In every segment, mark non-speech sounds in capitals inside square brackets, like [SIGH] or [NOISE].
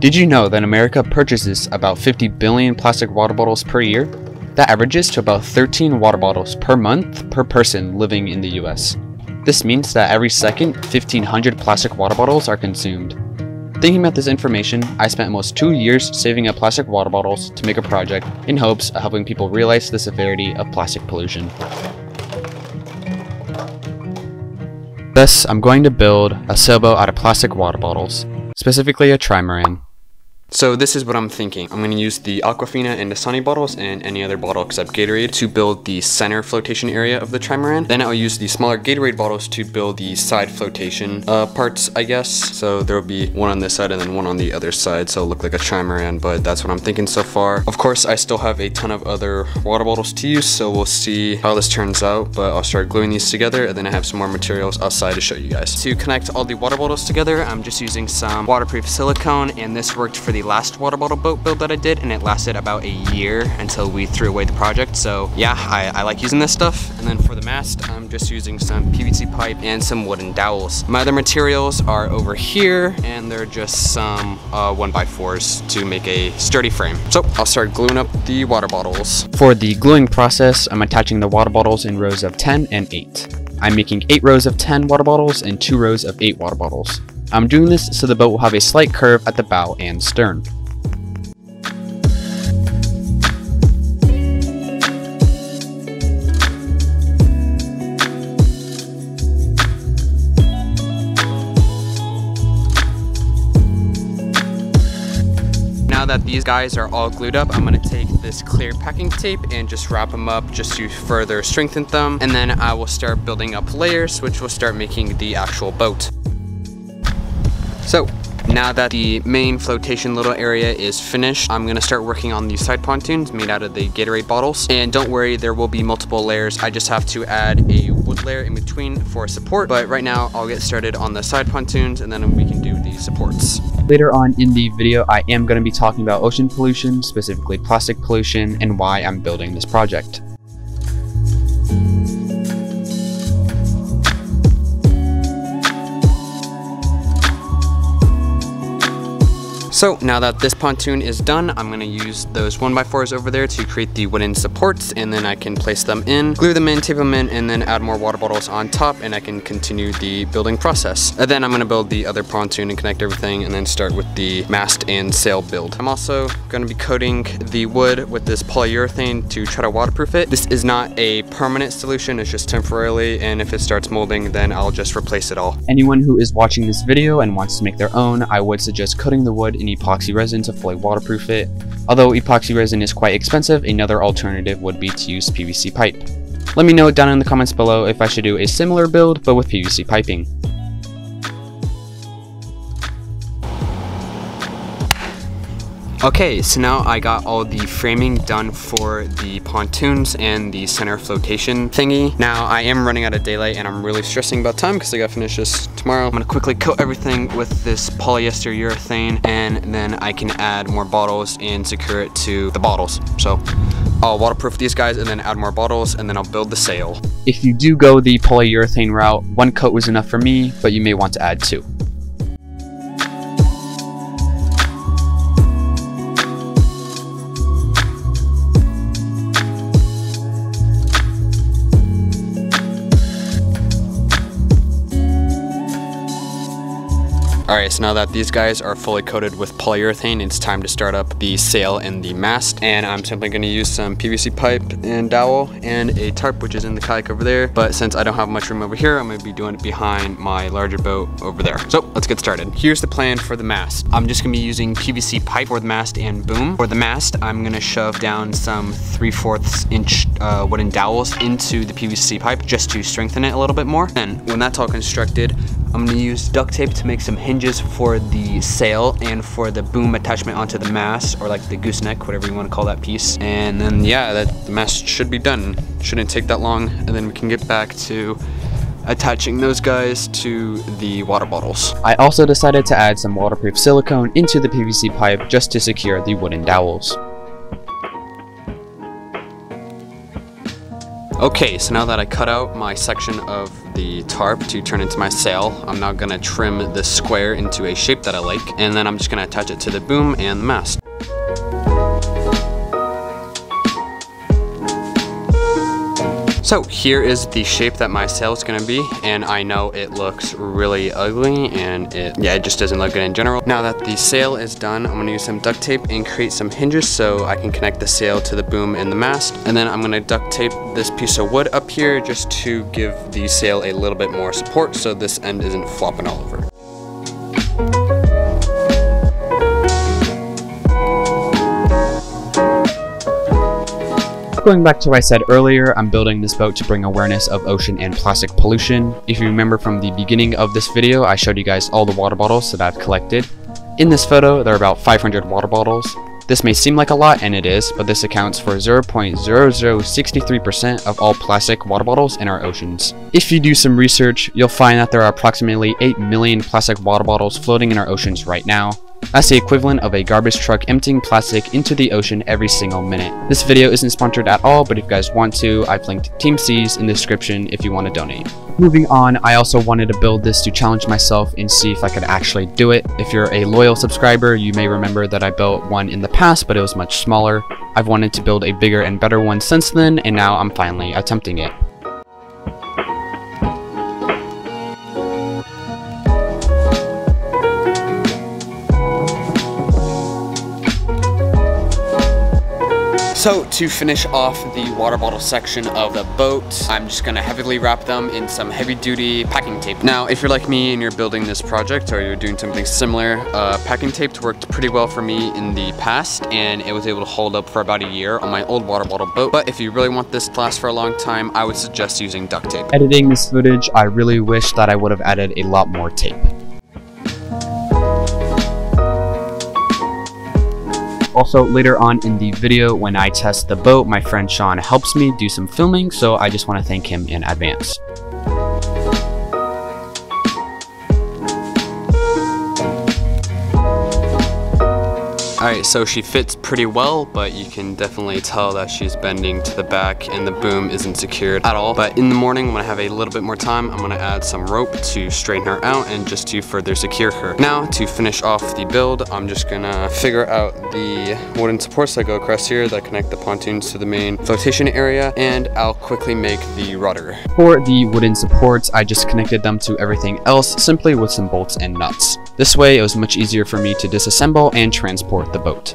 Did you know that America purchases about 50 billion plastic water bottles per year? That averages to about 13 water bottles per month per person living in the US. This means that every second, 1500 plastic water bottles are consumed. Thinking about this information, I spent almost two years saving up plastic water bottles to make a project in hopes of helping people realize the severity of plastic pollution. Thus, I'm going to build a sailboat out of plastic water bottles, specifically a trimaran. So this is what I'm thinking. I'm going to use the Aquafina and Dasani bottles and any other bottle except Gatorade to build the center flotation area of the trimaran. Then I'll use the smaller Gatorade bottles to build the side flotation uh, parts, I guess. So there will be one on this side and then one on the other side. So it'll look like a trimaran, but that's what I'm thinking so far. Of course, I still have a ton of other water bottles to use, so we'll see how this turns out. But I'll start gluing these together and then I have some more materials outside to show you guys. To connect all the water bottles together, I'm just using some waterproof silicone and this worked for the the last water bottle boat build that I did and it lasted about a year until we threw away the project. So yeah, I, I like using this stuff. And then for the mast, I'm just using some PVC pipe and some wooden dowels. My other materials are over here and they're just some uh, one by fours to make a sturdy frame. So I'll start gluing up the water bottles. For the gluing process, I'm attaching the water bottles in rows of 10 and 8. I'm making 8 rows of 10 water bottles and 2 rows of 8 water bottles. I'm doing this so the boat will have a slight curve at the bow and stern. Now that these guys are all glued up, I'm gonna take this clear packing tape and just wrap them up just to further strengthen them. And then I will start building up layers, which will start making the actual boat. So now that the main flotation little area is finished, I'm gonna start working on these side pontoons made out of the Gatorade bottles. And don't worry, there will be multiple layers. I just have to add a wood layer in between for support. But right now, I'll get started on the side pontoons and then we can do the supports. Later on in the video, I am gonna be talking about ocean pollution, specifically plastic pollution, and why I'm building this project. So now that this pontoon is done, I'm gonna use those 1x4s over there to create the wooden supports and then I can place them in, glue them in, tape them in, and then add more water bottles on top and I can continue the building process. And then I'm gonna build the other pontoon and connect everything and then start with the mast and sail build. I'm also gonna be coating the wood with this polyurethane to try to waterproof it. This is not a permanent solution, it's just temporarily and if it starts molding then I'll just replace it all. Anyone who is watching this video and wants to make their own, I would suggest coating the wood in epoxy resin to fully waterproof it. Although epoxy resin is quite expensive, another alternative would be to use PVC pipe. Let me know down in the comments below if I should do a similar build but with PVC piping. Okay, so now I got all the framing done for the pontoons and the center flotation thingy. Now I am running out of daylight and I'm really stressing about time because I gotta finish this tomorrow. I'm gonna quickly coat everything with this polyester urethane and then I can add more bottles and secure it to the bottles. So I'll waterproof these guys and then add more bottles and then I'll build the sail. If you do go the polyurethane route, one coat was enough for me, but you may want to add two. Alright, so now that these guys are fully coated with polyurethane, it's time to start up the sail and the mast. And I'm simply going to use some PVC pipe and dowel and a tarp, which is in the kayak over there. But since I don't have much room over here, I'm to be doing it behind my larger boat over there. So let's get started. Here's the plan for the mast. I'm just going to be using PVC pipe for the mast and boom. For the mast, I'm going to shove down some 3 fourths inch uh, wooden dowels into the PVC pipe just to strengthen it a little bit more. And when that's all constructed, I'm gonna use duct tape to make some hinges for the sail and for the boom attachment onto the mast or like the gooseneck, whatever you wanna call that piece. And then yeah, that the mast should be done. Shouldn't take that long and then we can get back to attaching those guys to the water bottles. I also decided to add some waterproof silicone into the PVC pipe just to secure the wooden dowels. Okay, so now that I cut out my section of the tarp to turn into my sail, I'm now gonna trim this square into a shape that I like, and then I'm just gonna attach it to the boom and the mast. So here is the shape that my sail is gonna be, and I know it looks really ugly, and it, yeah, it just doesn't look good in general. Now that the sail is done, I'm gonna use some duct tape and create some hinges so I can connect the sail to the boom and the mast. And then I'm gonna duct tape this piece of wood up here just to give the sail a little bit more support so this end isn't flopping all over. Going back to what I said earlier, I'm building this boat to bring awareness of ocean and plastic pollution. If you remember from the beginning of this video, I showed you guys all the water bottles that I've collected. In this photo, there are about 500 water bottles. This may seem like a lot, and it is, but this accounts for 0.0063% of all plastic water bottles in our oceans. If you do some research, you'll find that there are approximately 8 million plastic water bottles floating in our oceans right now, that's the equivalent of a garbage truck emptying plastic into the ocean every single minute. This video isn't sponsored at all, but if you guys want to, I've linked TeamSeas in the description if you want to donate. Moving on, I also wanted to build this to challenge myself and see if I could actually do it. If you're a loyal subscriber, you may remember that I built one in the past, but it was much smaller. I've wanted to build a bigger and better one since then, and now I'm finally attempting it. So to finish off the water bottle section of the boat, I'm just gonna heavily wrap them in some heavy duty packing tape. Now, if you're like me and you're building this project or you're doing something similar, uh, packing tape worked pretty well for me in the past and it was able to hold up for about a year on my old water bottle boat. But if you really want this to last for a long time, I would suggest using duct tape. Editing this footage, I really wish that I would have added a lot more tape. Also, later on in the video, when I test the boat, my friend Sean helps me do some filming, so I just want to thank him in advance. Alright, so she fits pretty well, but you can definitely tell that she's bending to the back and the boom isn't secured at all. But in the morning, when I have a little bit more time, I'm gonna add some rope to straighten her out and just to further secure her. Now, to finish off the build, I'm just gonna figure out the wooden supports that go across here that connect the pontoons to the main flotation area, and I'll quickly make the rudder. For the wooden supports, I just connected them to everything else simply with some bolts and nuts. This way, it was much easier for me to disassemble and transport the boat.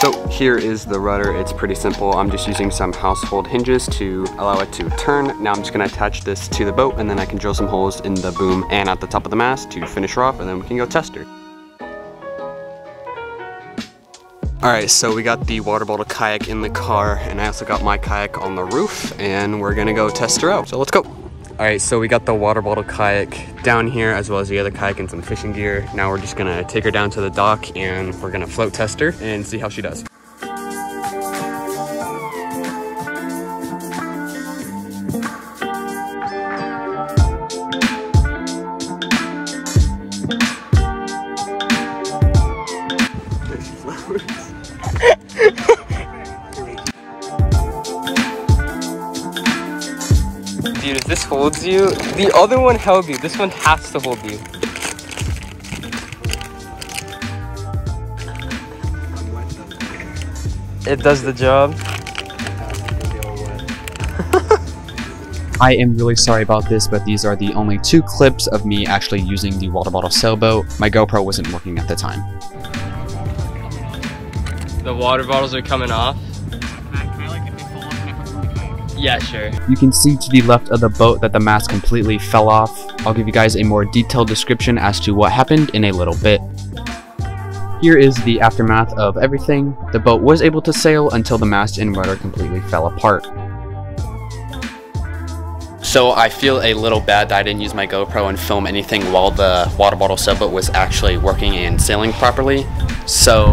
So here is the rudder. It's pretty simple. I'm just using some household hinges to allow it to turn. Now I'm just gonna attach this to the boat and then I can drill some holes in the boom and at the top of the mast to finish her off and then we can go test her. Alright, so we got the water bottle kayak in the car and I also got my kayak on the roof and we're gonna go test her out. So let's go. All right, so we got the water bottle kayak down here as well as the other kayak and some fishing gear. Now we're just gonna take her down to the dock and we're gonna float test her and see how she does. Holds you, the other one held you. This one has to hold you. It does the job. [LAUGHS] I am really sorry about this, but these are the only two clips of me actually using the water bottle sailboat. My GoPro wasn't working at the time. The water bottles are coming off. Yeah, sure. You can see to the left of the boat that the mast completely fell off. I'll give you guys a more detailed description as to what happened in a little bit. Here is the aftermath of everything. The boat was able to sail until the mast and rudder completely fell apart. So I feel a little bad that I didn't use my GoPro and film anything while the water bottle sailboat was actually working and sailing properly. So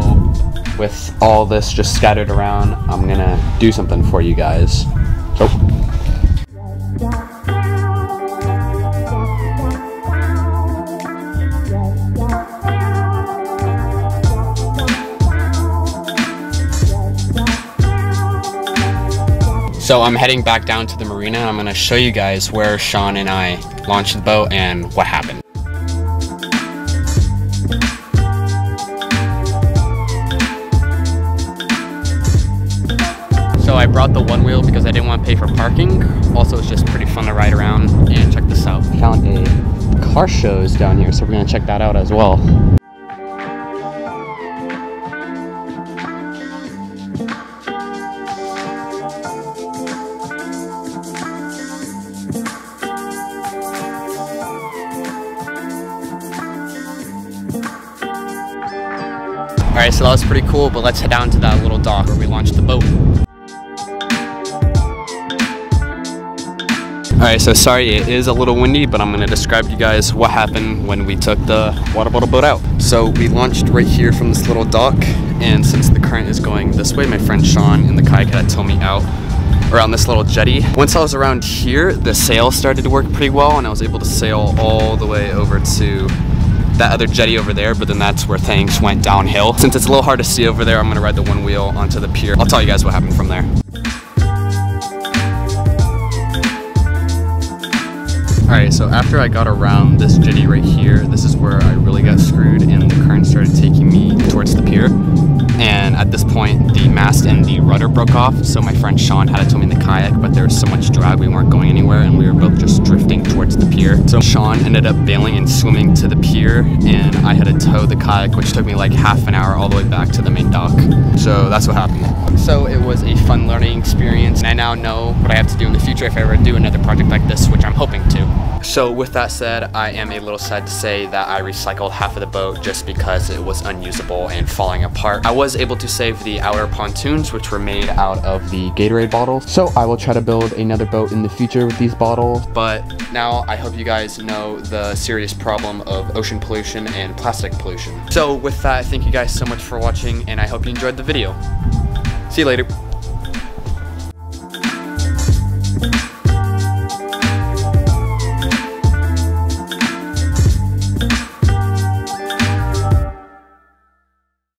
with all this just scattered around, I'm gonna do something for you guys. So I'm heading back down to the marina and I'm gonna show you guys where Sean and I launched the boat and what happened. I brought the one wheel because I didn't want to pay for parking. Also, it's just pretty fun to ride around and check this out. Found a car shows down here, so we're gonna check that out as well. Alright, so that was pretty cool, but let's head down to that little dock where we launched the boat. Alright, so sorry it is a little windy, but I'm going to describe to you guys what happened when we took the water bottle boat out. So we launched right here from this little dock, and since the current is going this way, my friend Sean in the kayak had to tow me out around this little jetty. Once I was around here, the sail started to work pretty well, and I was able to sail all the way over to that other jetty over there, but then that's where things went downhill. Since it's a little hard to see over there, I'm gonna ride the one wheel onto the pier. I'll tell you guys what happened from there. Alright, so after I got around this jetty right here, this is where I really got screwed and the current started taking me towards the pier. And at this point, the mast and the rudder broke off, so my friend Sean had to tow me in the kayak, but there was so much drag we weren't going anywhere and we were both just drifting towards the pier. So Sean ended up bailing and swimming to the pier, and I had to tow the kayak, which took me like half an hour all the way back to the main dock. So that's what happened. So it was a fun learning experience, and I now know what I have to do in the future if I ever do another project like this, which I'm hoping to. So with that said, I am a little sad to say that I recycled half of the boat just because it was unusable and falling apart. I was able to save the outer pontoons, which were made out of the Gatorade bottles. So I will try to build another boat in the future with these bottles. But now I hope you guys know the serious problem of ocean pollution and plastic pollution. So with that, thank you guys so much for watching and I hope you enjoyed the video. See you later.